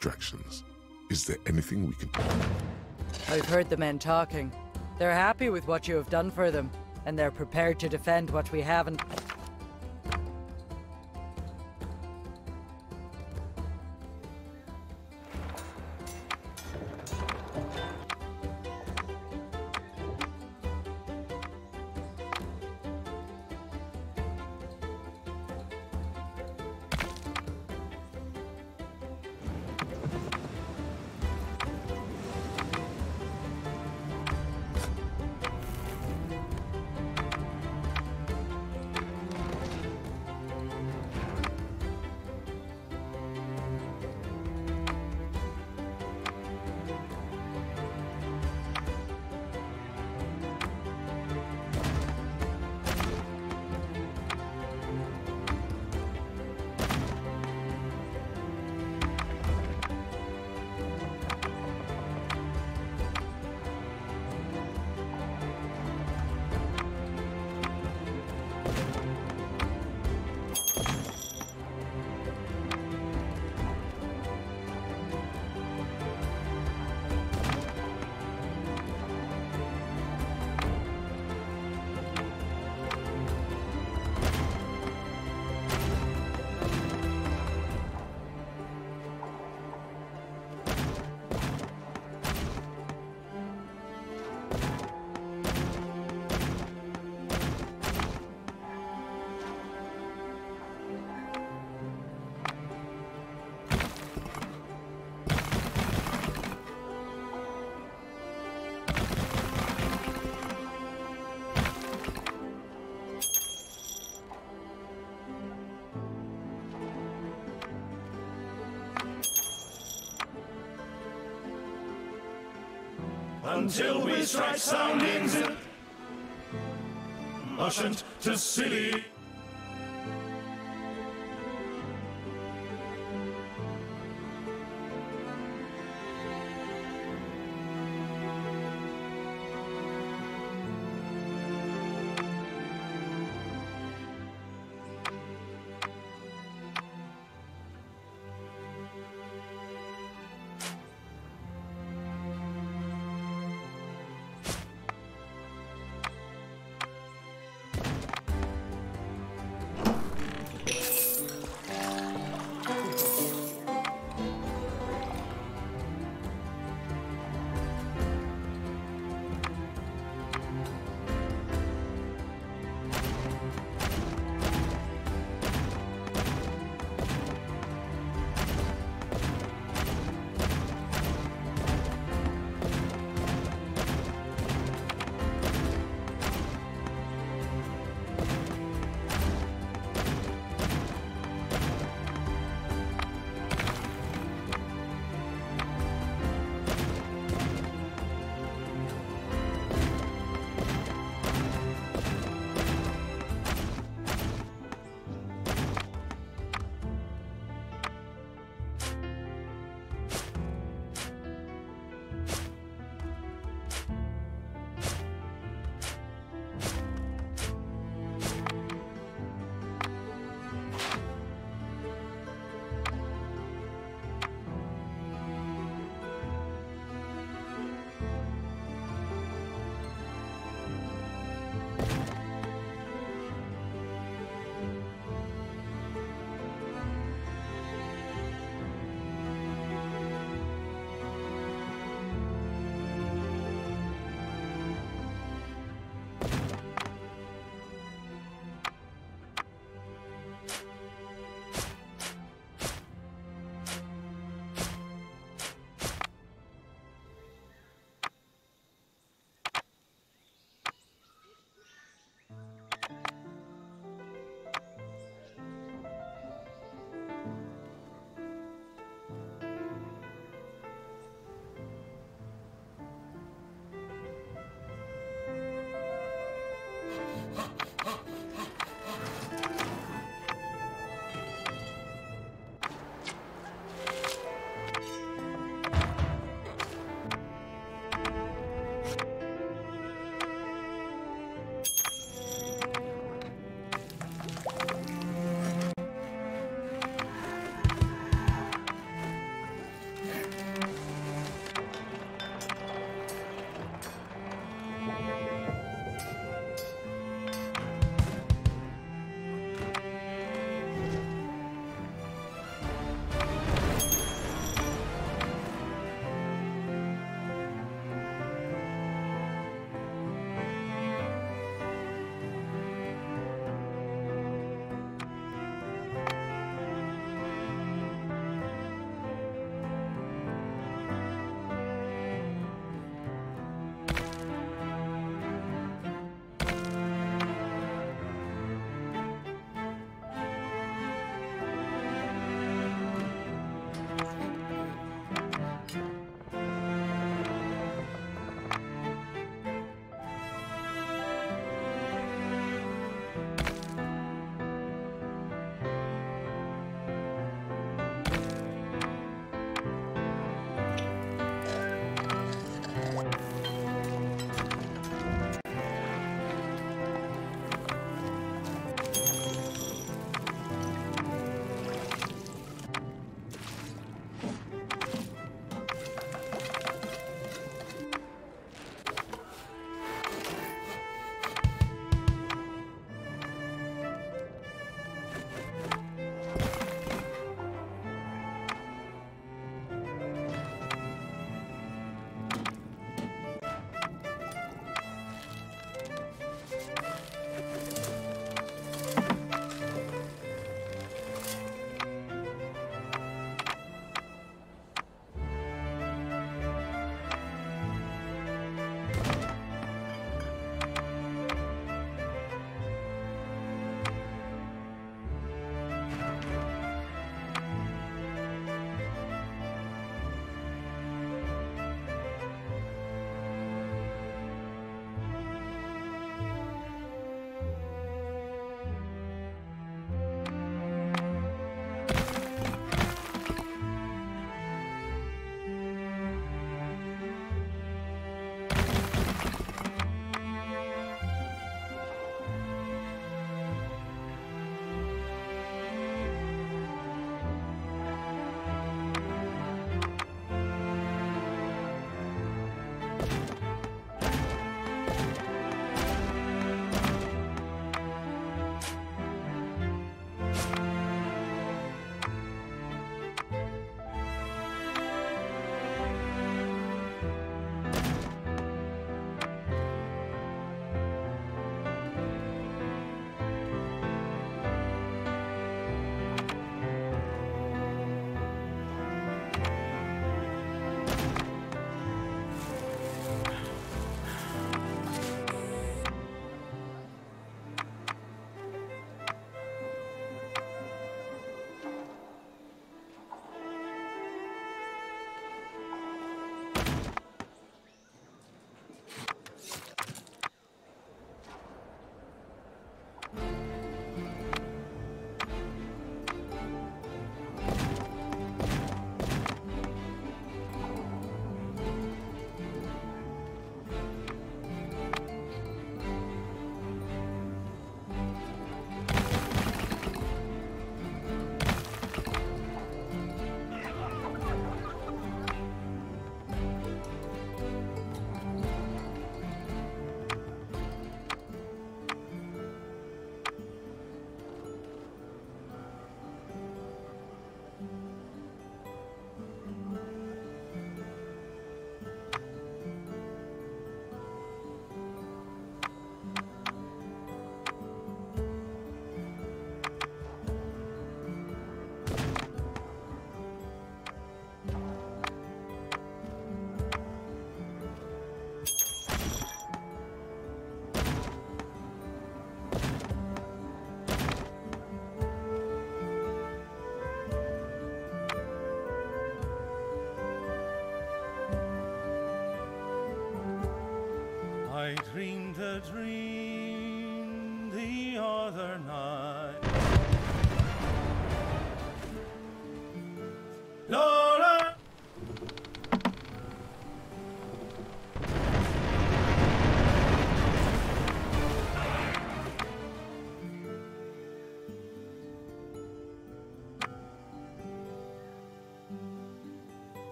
distractions. Is there anything we can do? I've heard the men talking. They're happy with what you have done for them, and they're prepared to defend what we haven't. until we strike soundings in. Ushant to Scilly.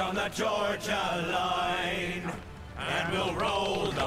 On the Georgia line, and we'll roll the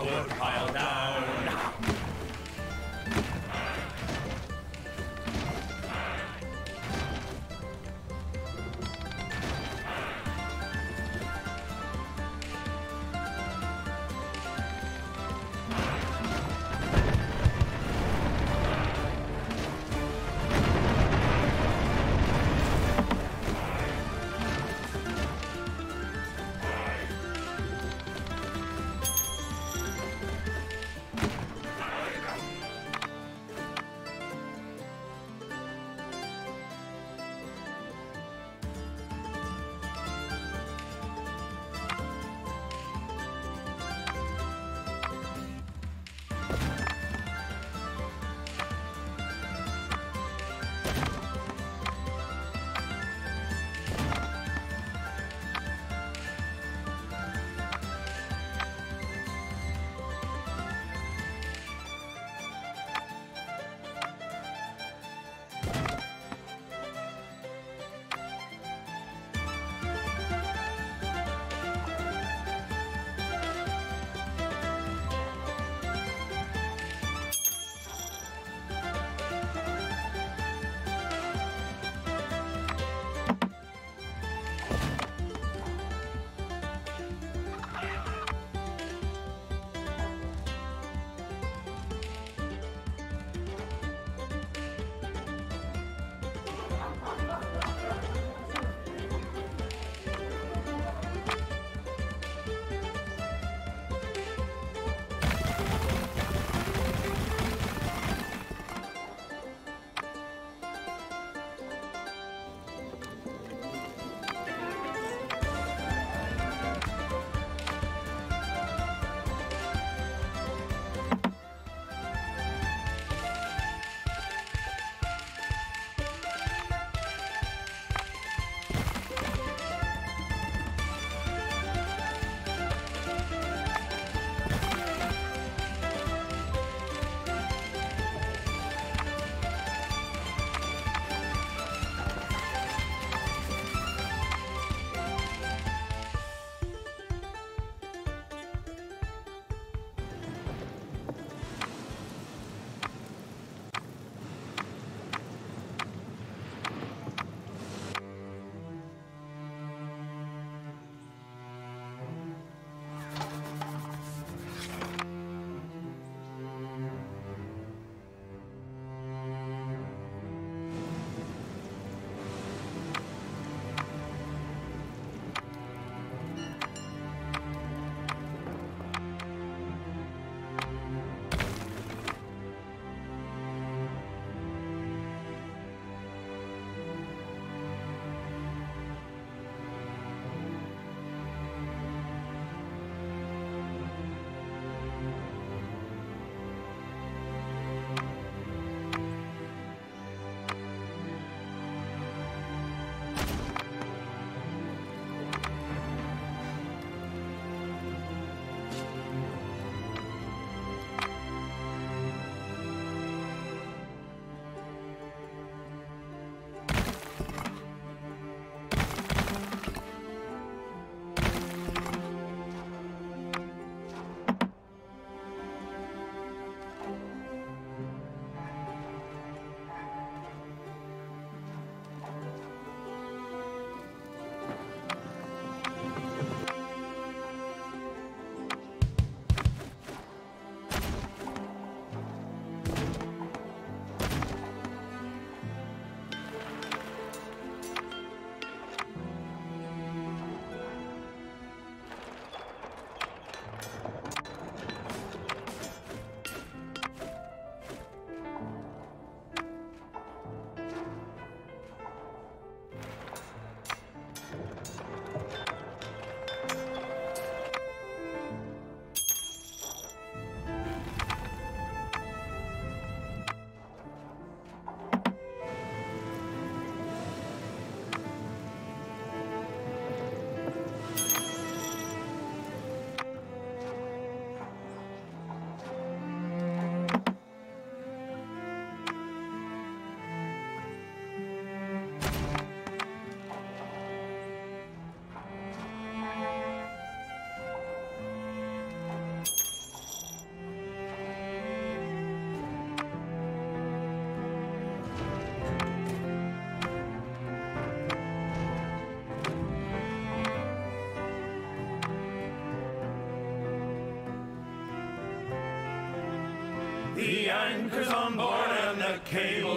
and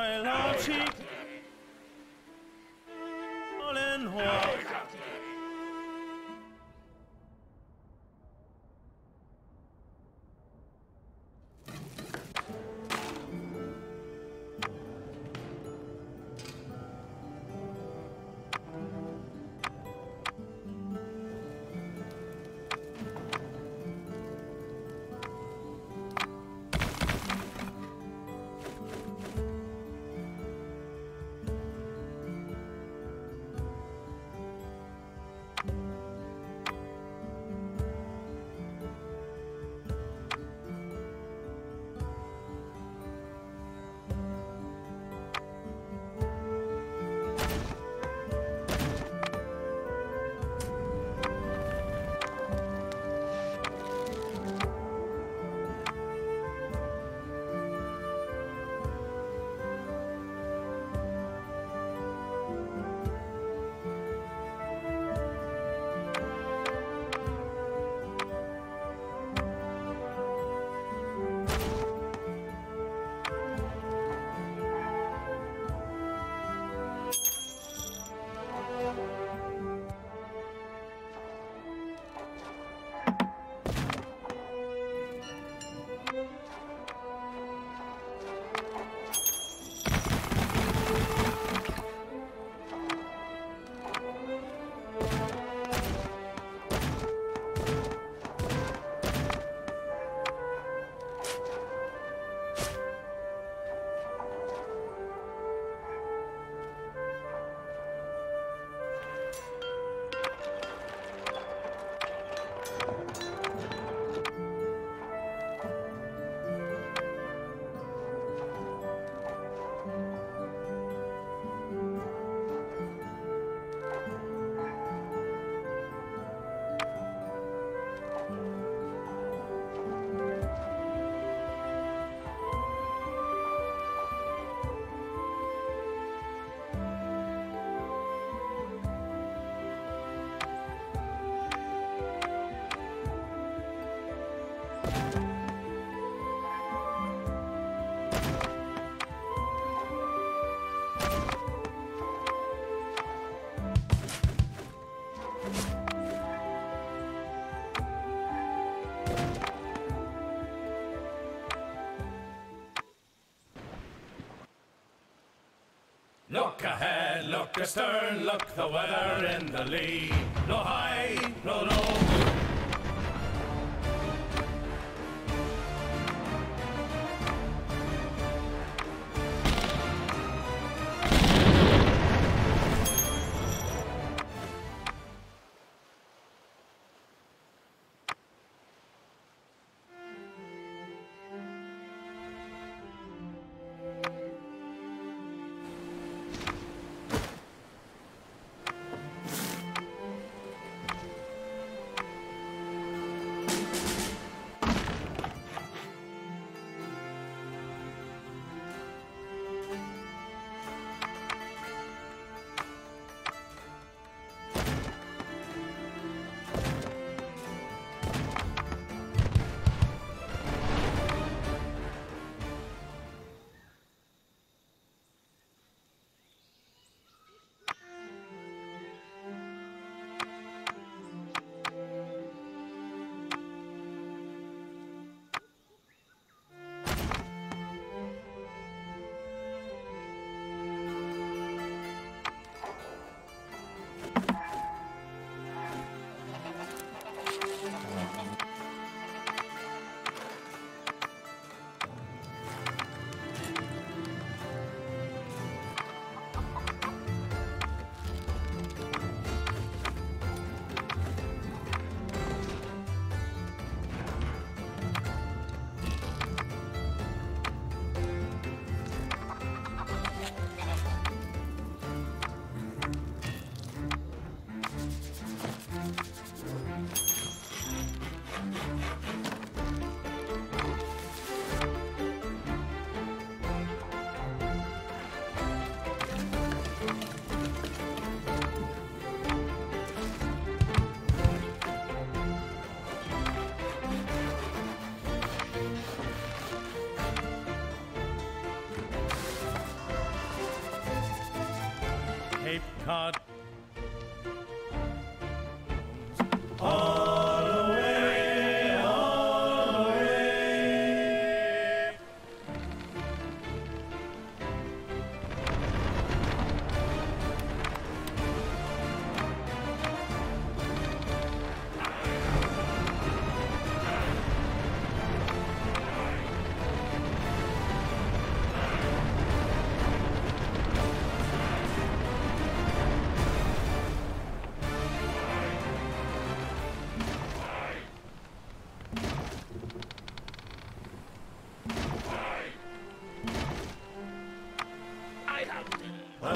My lord, she all Look ahead, look astern, look the weather in the lee. Low high, low low.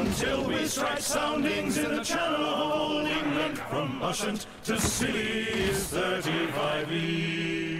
Until we strike soundings in the channel of old England from Ushant to Scilly is 35 east.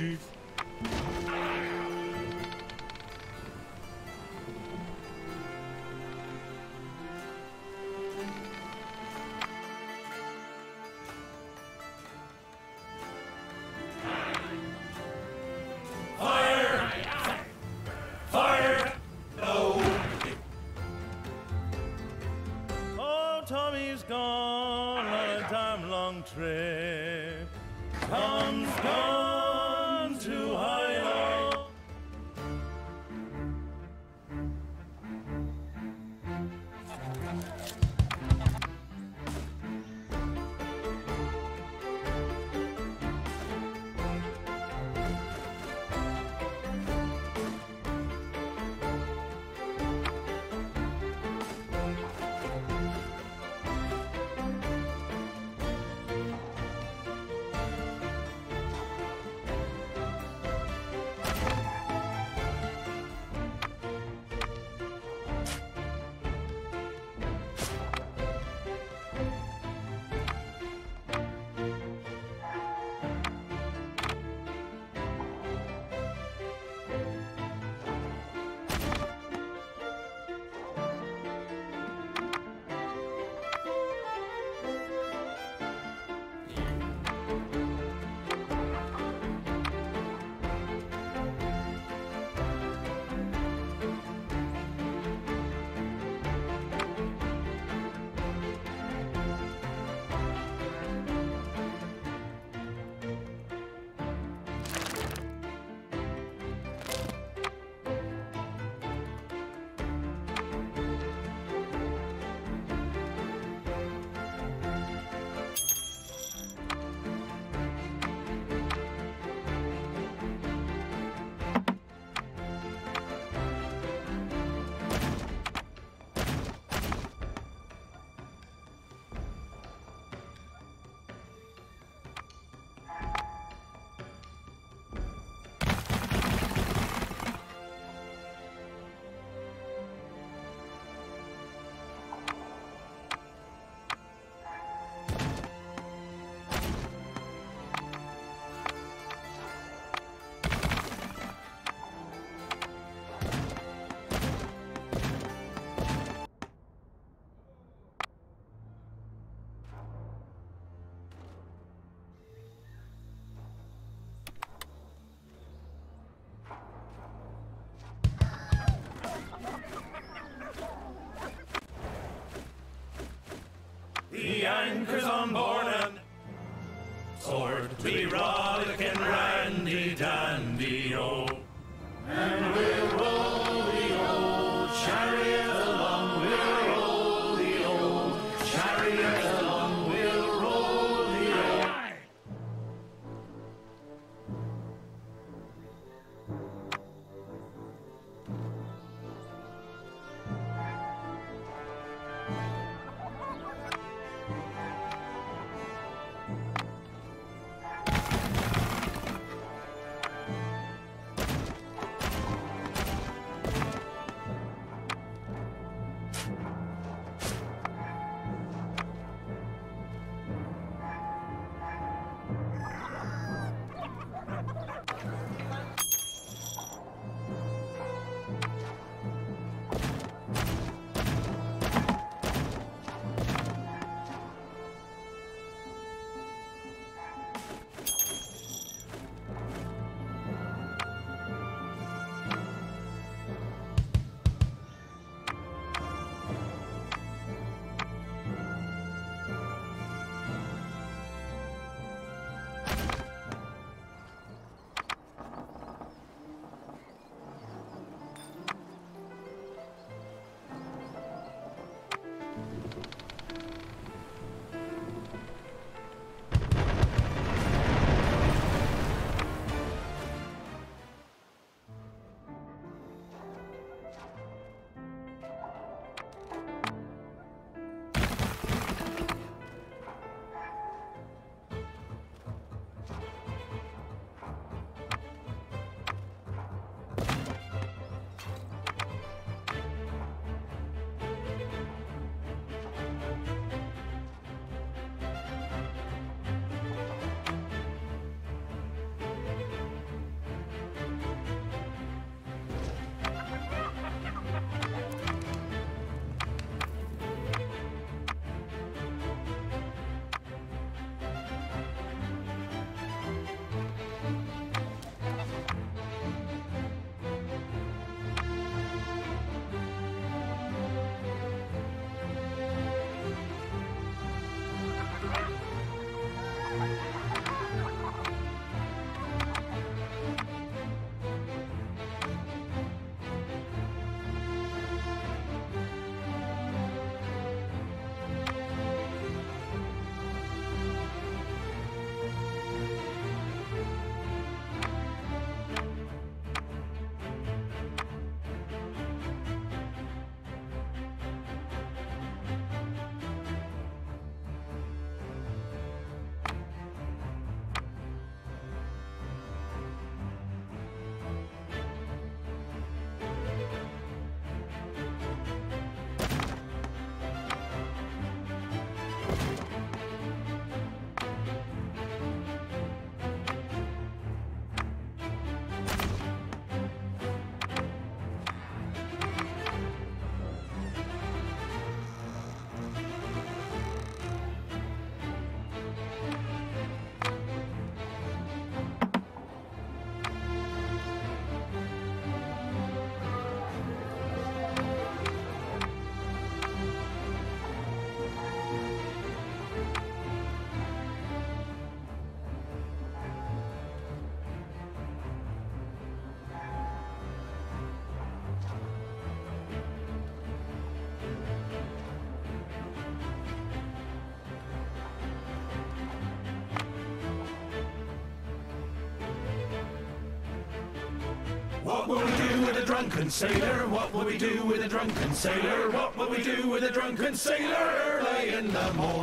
A drunken sailor? What will we do with a drunken sailor? What will we do with a drunken sailor early in the morning?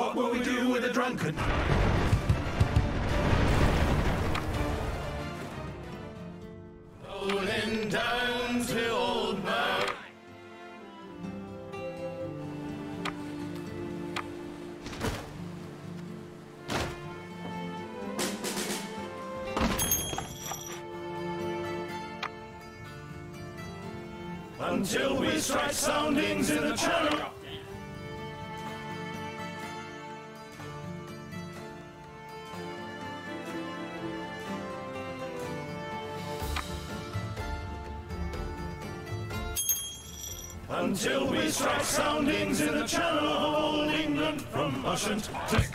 What will we do with a drunken? Rolling down to Old Boat. Until we strike soundings in the channel. Strike soundings in the channel of old England from Ushant to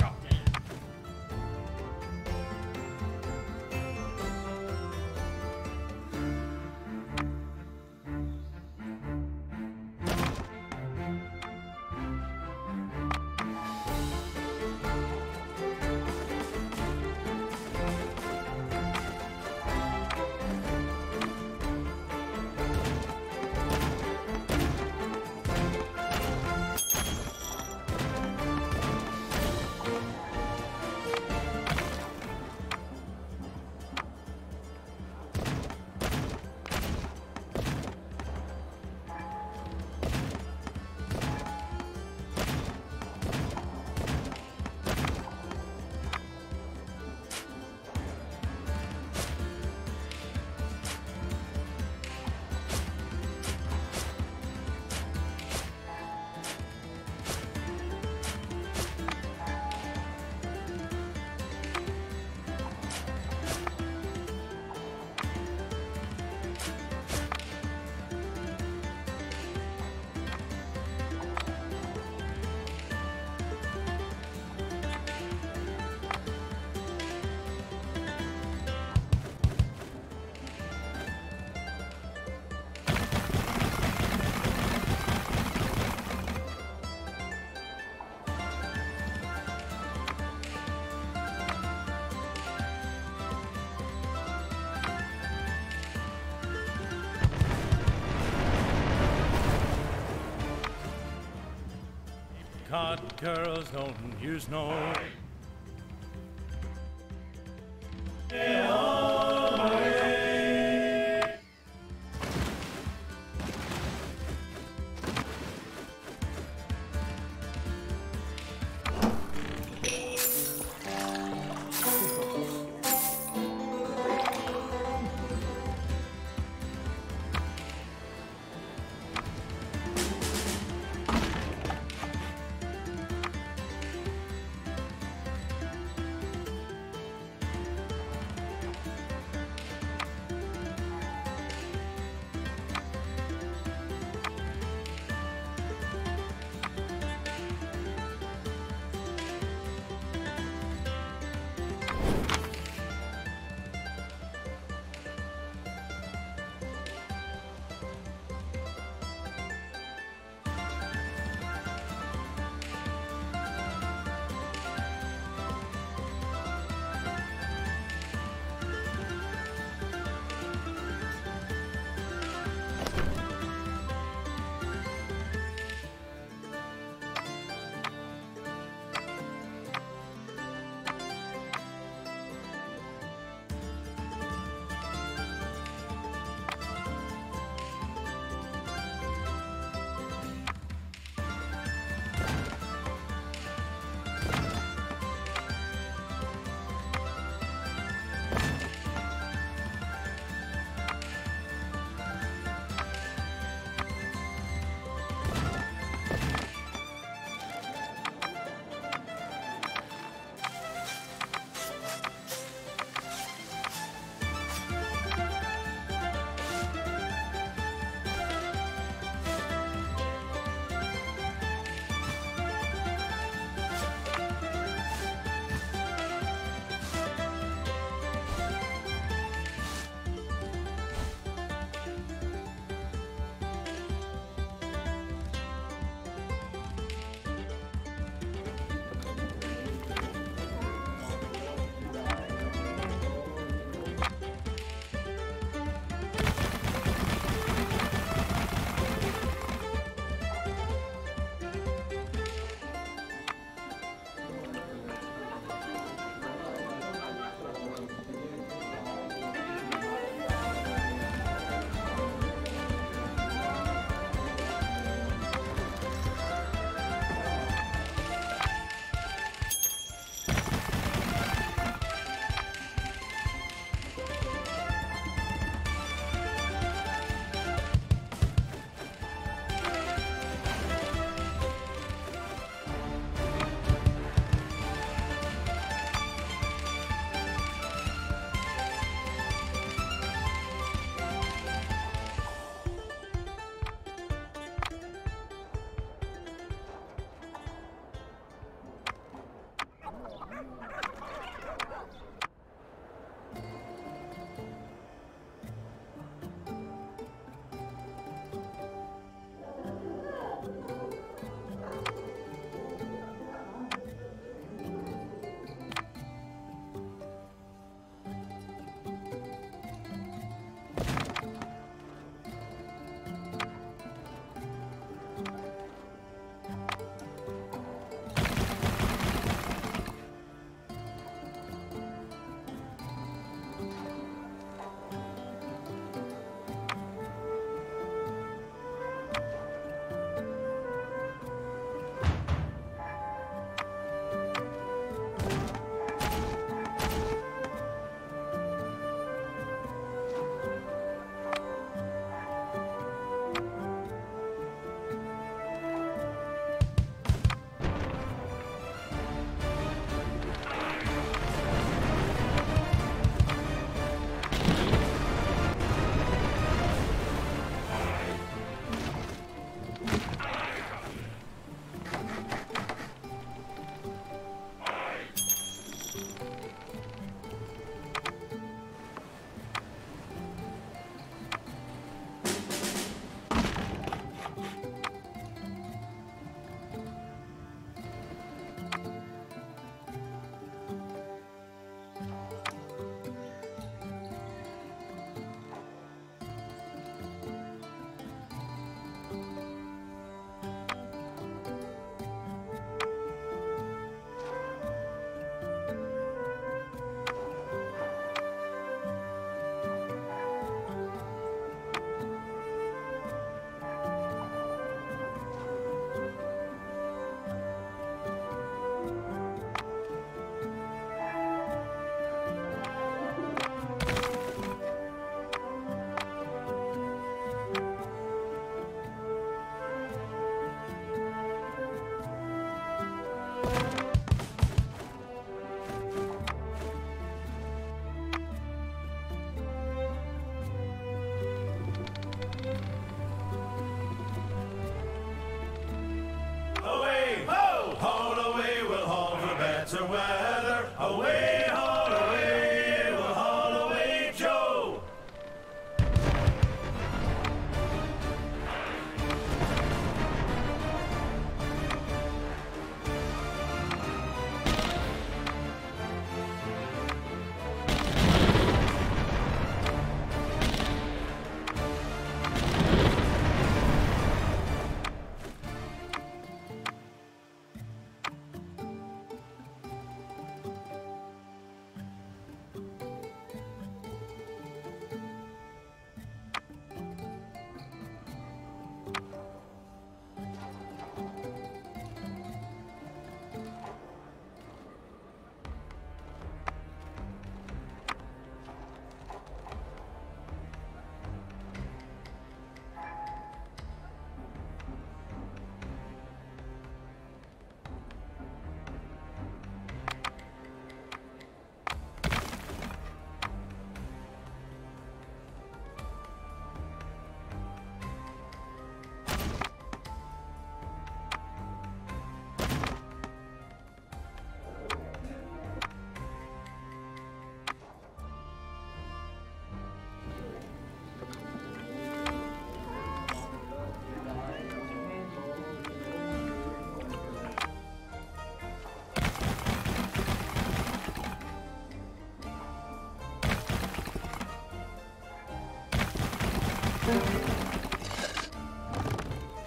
girls don't use no.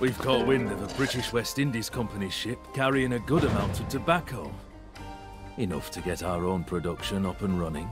We've caught wind of a British West Indies Company ship carrying a good amount of tobacco. Enough to get our own production up and running.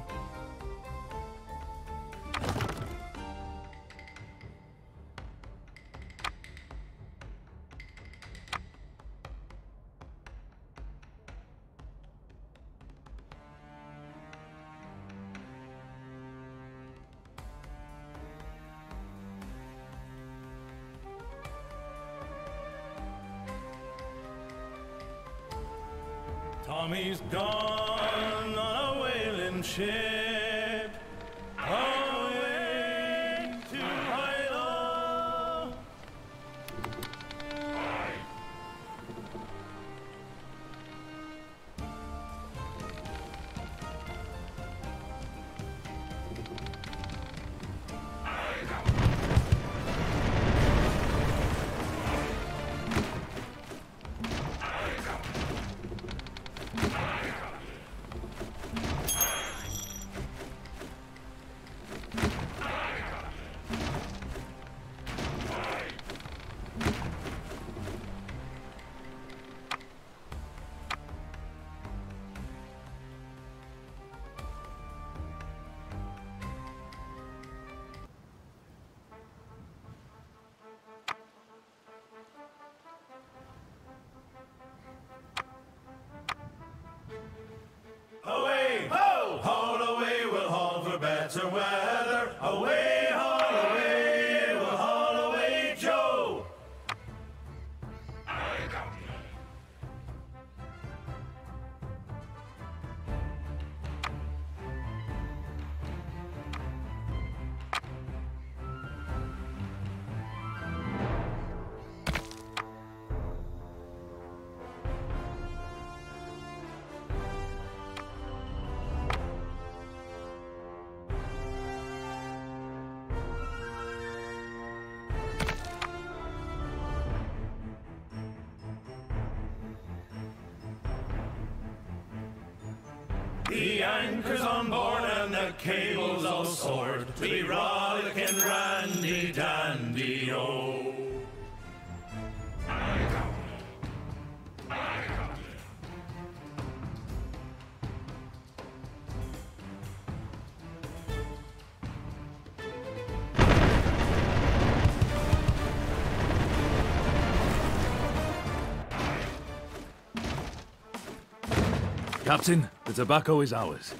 Tobacco is ours.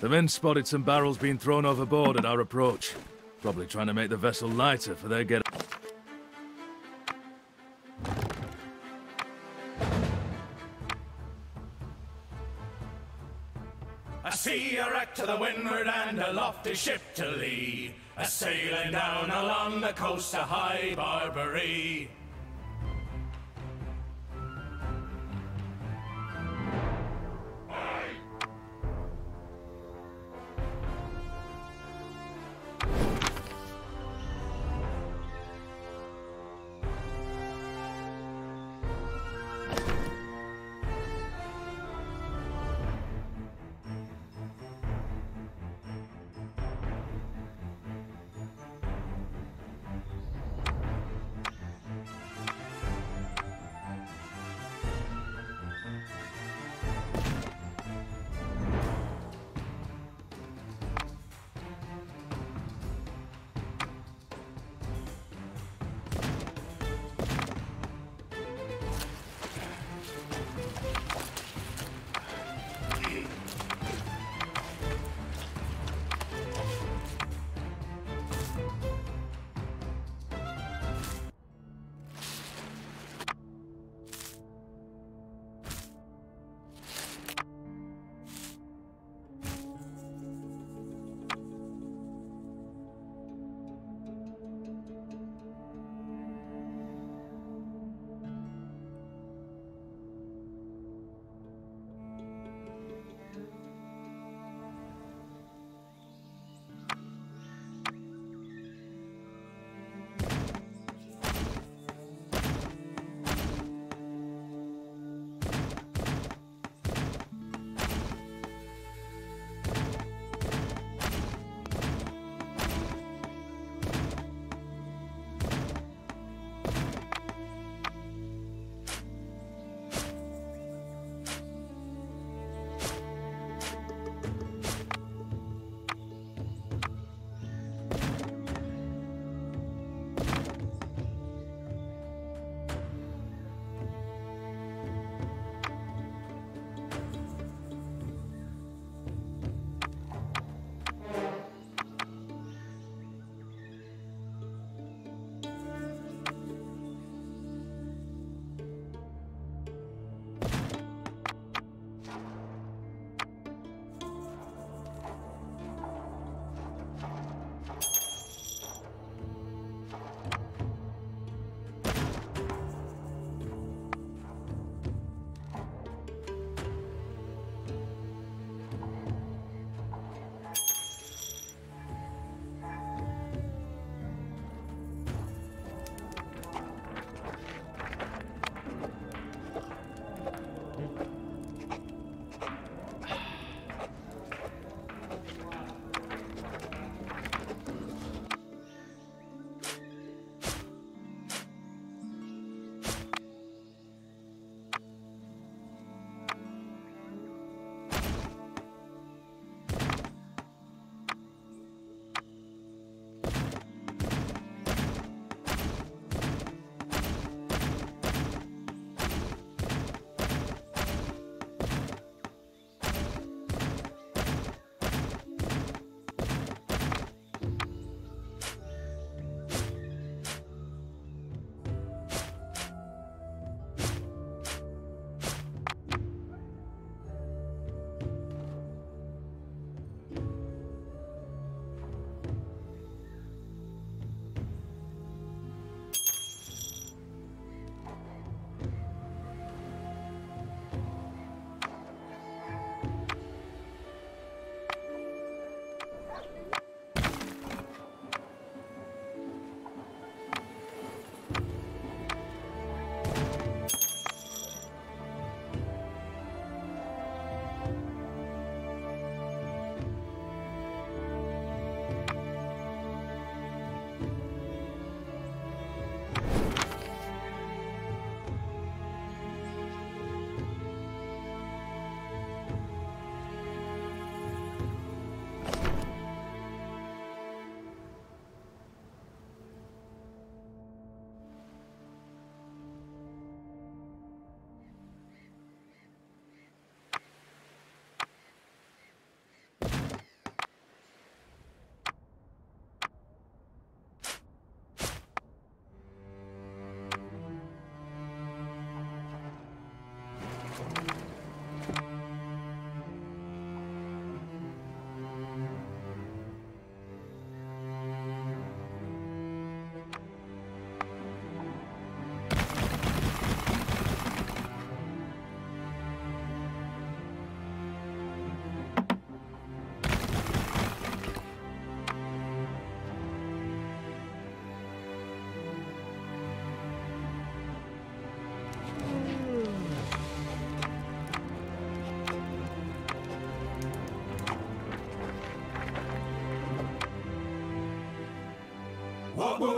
The men spotted some barrels being thrown overboard at our approach. Probably trying to make the vessel lighter for their get. I see a wreck to the windward and a lofty ship to lee, a sailing down along the coast of High Barbary.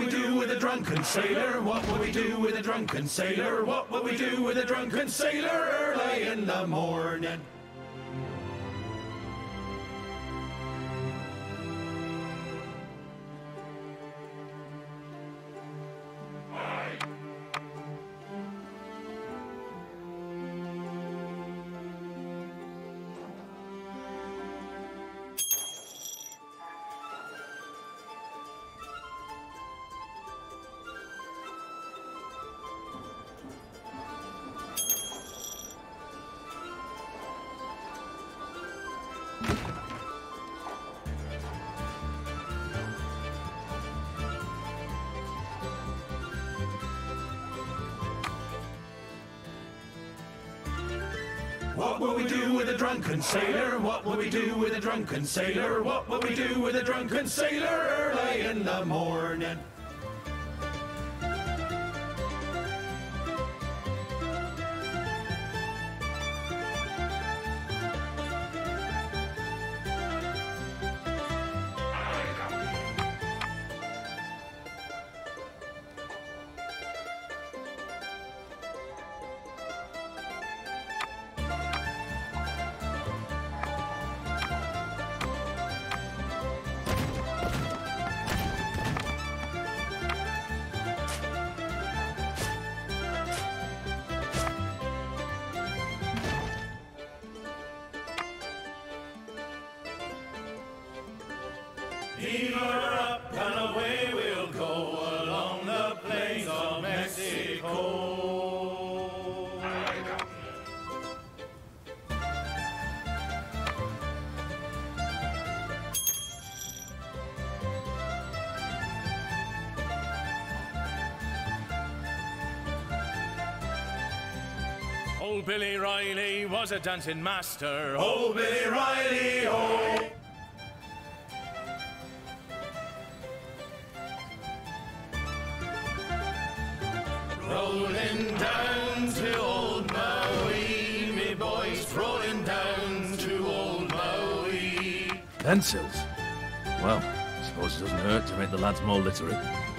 Will we do with a drunken sailor? What will we do with a drunken sailor? What will we do with a drunken sailor early in the morning? What will we do with a drunken sailor? What will we do with a drunken sailor? What will we do with a drunken sailor early in the morning? Was a dancing master. Oh, Billy Riley, oh! Rolling down to old Maui, me boys, rolling down to old Maui. Pencils? Well, I suppose it doesn't hurt to make the lads more literate.